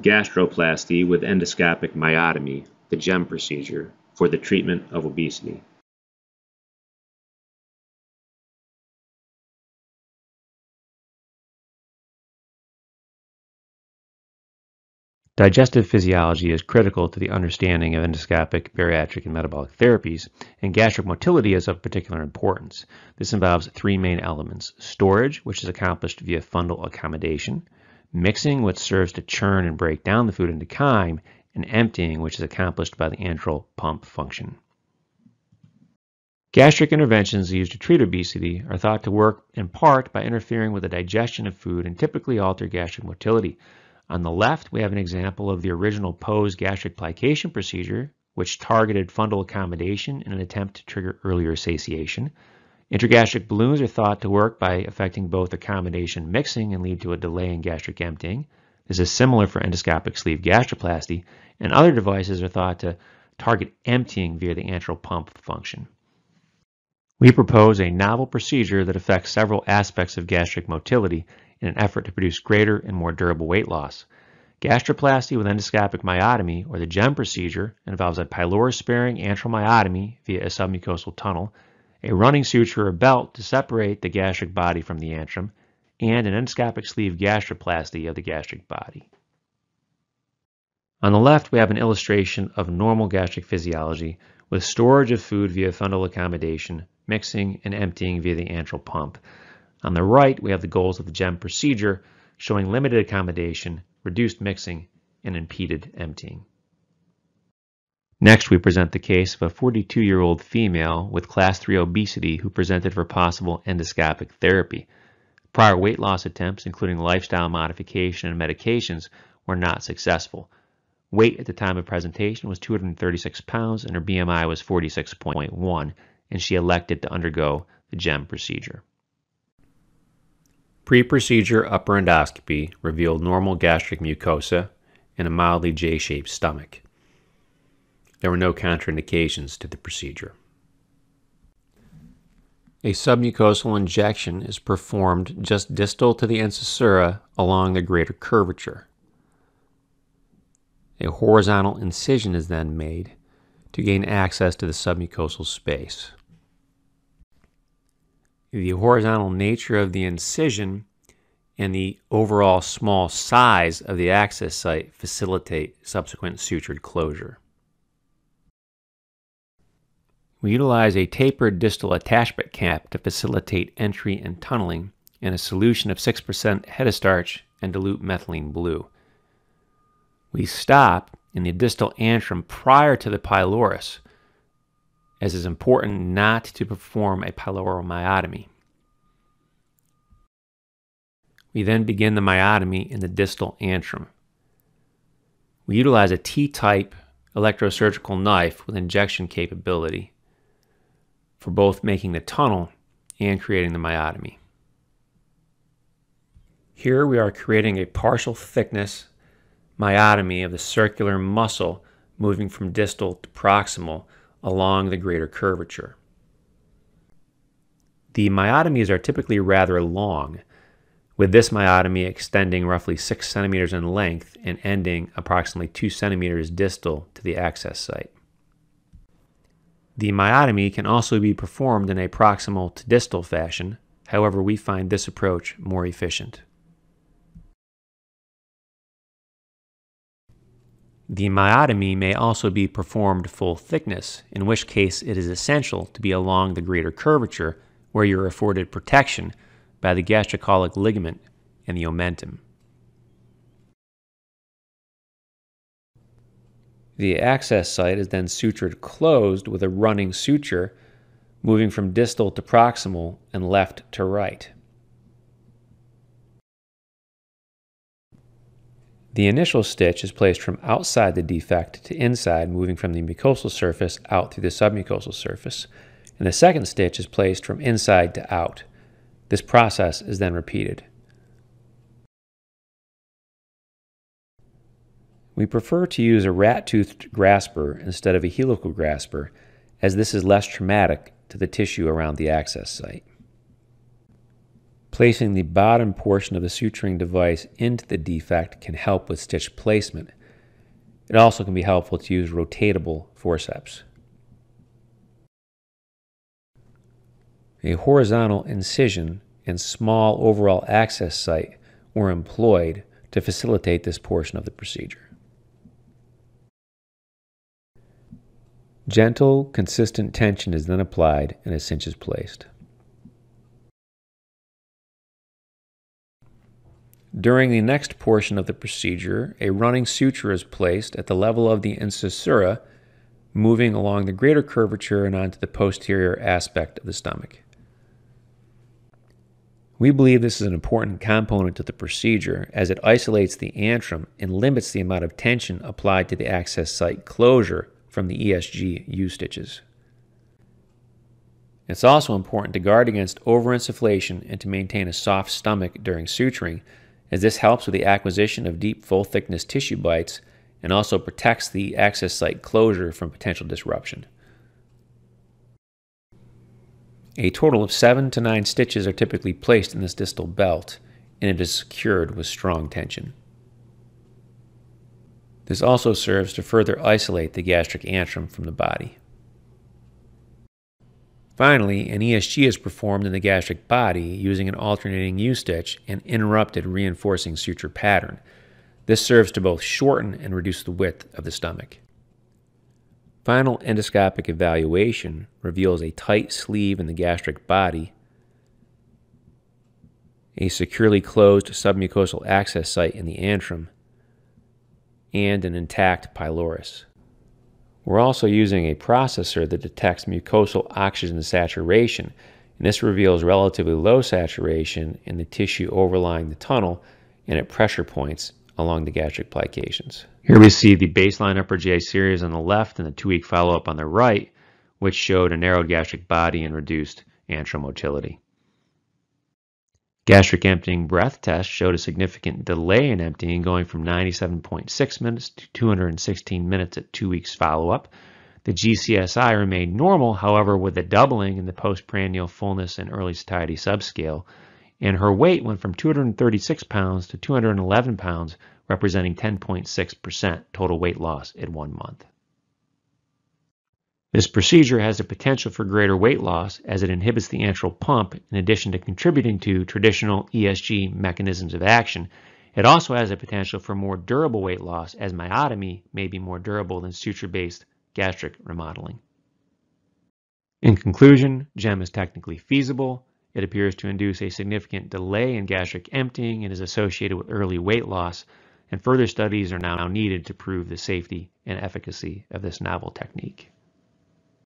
gastroplasty with endoscopic myotomy, the GEM procedure, for the treatment of obesity. Digestive physiology is critical to the understanding of endoscopic, bariatric, and metabolic therapies, and gastric motility is of particular importance. This involves three main elements storage, which is accomplished via fundal accommodation, mixing, which serves to churn and break down the food into chyme, and emptying, which is accomplished by the antral pump function. Gastric interventions used to treat obesity are thought to work in part by interfering with the digestion of food and typically alter gastric motility. On the left, we have an example of the original POSE gastric plication procedure, which targeted fundal accommodation in an attempt to trigger earlier satiation. Intragastric balloons are thought to work by affecting both accommodation mixing and lead to a delay in gastric emptying. This is similar for endoscopic sleeve gastroplasty, and other devices are thought to target emptying via the antral pump function. We propose a novel procedure that affects several aspects of gastric motility in an effort to produce greater and more durable weight loss. Gastroplasty with endoscopic myotomy, or the GEM procedure, involves a pylorus-sparing antral myotomy via a submucosal tunnel, a running suture or belt to separate the gastric body from the antrum, and an endoscopic sleeve gastroplasty of the gastric body. On the left, we have an illustration of normal gastric physiology with storage of food via fundal accommodation, mixing and emptying via the antral pump. On the right, we have the goals of the GEM procedure, showing limited accommodation, reduced mixing, and impeded emptying. Next, we present the case of a 42-year-old female with class 3 obesity who presented for possible endoscopic therapy. Prior weight loss attempts, including lifestyle modification and medications, were not successful. Weight at the time of presentation was 236 pounds and her BMI was 46.1, and she elected to undergo the GEM procedure. Pre-procedure upper endoscopy revealed normal gastric mucosa and a mildly J-shaped stomach. There were no contraindications to the procedure. A submucosal injection is performed just distal to the incisura along the greater curvature. A horizontal incision is then made to gain access to the submucosal space. The horizontal nature of the incision and the overall small size of the access site facilitate subsequent sutured closure. We utilize a tapered distal attachment cap to facilitate entry and tunneling in a solution of 6% hetastarch and dilute methylene blue. We stop in the distal antrum prior to the pylorus, as it is important not to perform a pyloromyotomy. We then begin the myotomy in the distal antrum. We utilize a T-type electrosurgical knife with injection capability for both making the tunnel and creating the myotomy. Here we are creating a partial thickness myotomy of the circular muscle moving from distal to proximal along the greater curvature. The myotomies are typically rather long, with this myotomy extending roughly 6 centimeters in length and ending approximately 2 centimeters distal to the access site. The myotomy can also be performed in a proximal to distal fashion, however we find this approach more efficient. The myotomy may also be performed full thickness, in which case it is essential to be along the greater curvature where you are afforded protection by the gastrocolic ligament and the omentum. The access site is then sutured closed with a running suture moving from distal to proximal and left to right. The initial stitch is placed from outside the defect to inside, moving from the mucosal surface out through the submucosal surface, and the second stitch is placed from inside to out. This process is then repeated. We prefer to use a rat-toothed grasper instead of a helical grasper as this is less traumatic to the tissue around the access site. Placing the bottom portion of the suturing device into the defect can help with stitch placement. It also can be helpful to use rotatable forceps. A horizontal incision and small overall access site were employed to facilitate this portion of the procedure. Gentle, consistent tension is then applied and a cinch is placed. During the next portion of the procedure, a running suture is placed at the level of the incisura, moving along the greater curvature and onto the posterior aspect of the stomach. We believe this is an important component of the procedure as it isolates the antrum and limits the amount of tension applied to the access site closure from the ESG U stitches. It's also important to guard against overinsufflation and to maintain a soft stomach during suturing, as this helps with the acquisition of deep full thickness tissue bites and also protects the access site closure from potential disruption. A total of seven to nine stitches are typically placed in this distal belt, and it is secured with strong tension. This also serves to further isolate the gastric antrum from the body. Finally, an ESG is performed in the gastric body using an alternating U-stitch and interrupted reinforcing suture pattern. This serves to both shorten and reduce the width of the stomach. Final endoscopic evaluation reveals a tight sleeve in the gastric body, a securely closed submucosal access site in the antrum, and an intact pylorus. We're also using a processor that detects mucosal oxygen saturation, and this reveals relatively low saturation in the tissue overlying the tunnel and at pressure points along the gastric plications. Here we see the baseline upper GI series on the left and the two-week follow-up on the right, which showed a narrowed gastric body and reduced antral motility. Gastric emptying breath test showed a significant delay in emptying going from 97.6 minutes to 216 minutes at two weeks follow-up. The GCSI remained normal, however, with a doubling in the postprandial fullness and early satiety subscale, and her weight went from 236 pounds to 211 pounds, representing 10.6% total weight loss in one month. This procedure has the potential for greater weight loss as it inhibits the antral pump in addition to contributing to traditional ESG mechanisms of action. It also has the potential for more durable weight loss as myotomy may be more durable than suture-based gastric remodeling. In conclusion, GEM is technically feasible it appears to induce a significant delay in gastric emptying and is associated with early weight loss, and further studies are now needed to prove the safety and efficacy of this novel technique.